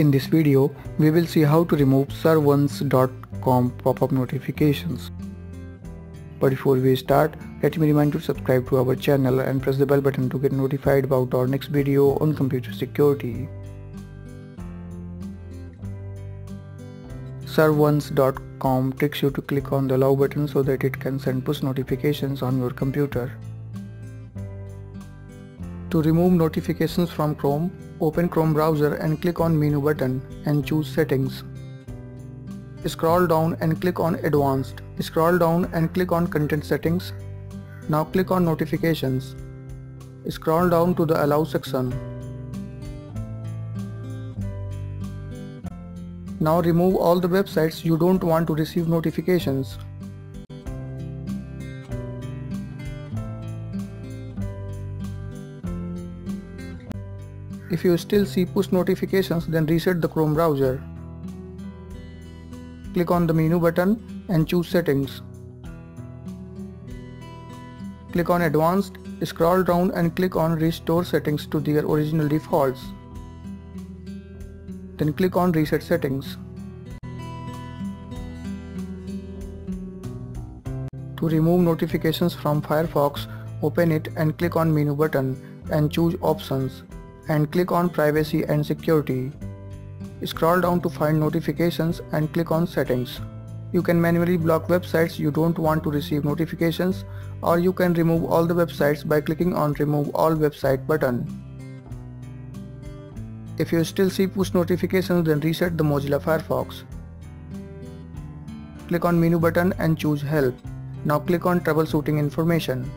In this video, we will see how to remove Ser1es.com pop-up notifications. But before we start, let me remind you to subscribe to our channel and press the bell button to get notified about our next video on computer security. Ser1es.com tricks you to click on the allow button so that it can send push notifications on your computer. To remove notifications from Chrome, open Chrome browser and click on menu button and choose settings. Scroll down and click on advanced. Scroll down and click on content settings. Now click on notifications. Scroll down to the allow section. Now remove all the websites you don't want to receive notifications. If you still see push notifications then reset the Chrome browser. Click on the menu button and choose settings. Click on advanced, scroll down and click on restore settings to their original defaults. Then click on reset settings. To remove notifications from Firefox, open it and click on menu button and choose options and click on privacy and security. Scroll down to find notifications and click on settings. You can manually block websites you don't want to receive notifications or you can remove all the websites by clicking on remove all website button. If you still see push notifications then reset the Mozilla Firefox. Click on menu button and choose help. Now click on troubleshooting information.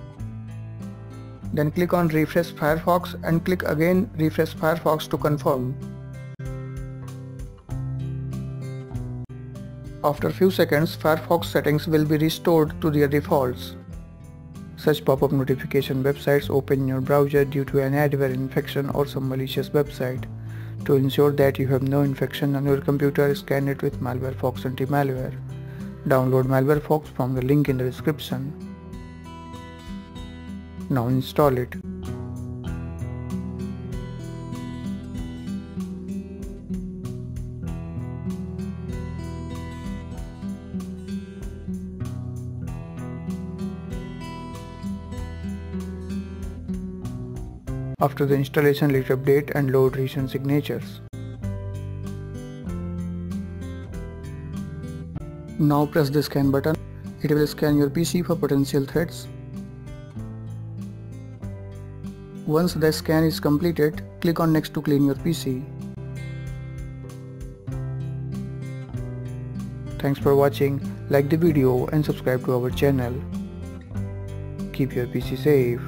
Then click on refresh Firefox and click again refresh Firefox to confirm. After few seconds, Firefox settings will be restored to their defaults. Such pop-up notification websites open in your browser due to an adware infection or some malicious website. To ensure that you have no infection on your computer, scan it with MalwareFox anti-malware. Download MalwareFox from the link in the description. Now install it. After the installation, let update and load recent signatures. Now press the scan button. It will scan your PC for potential threats. Once the scan is completed, click on next to clean your PC. Thanks for watching, like the video and subscribe to our channel. Keep your PC safe.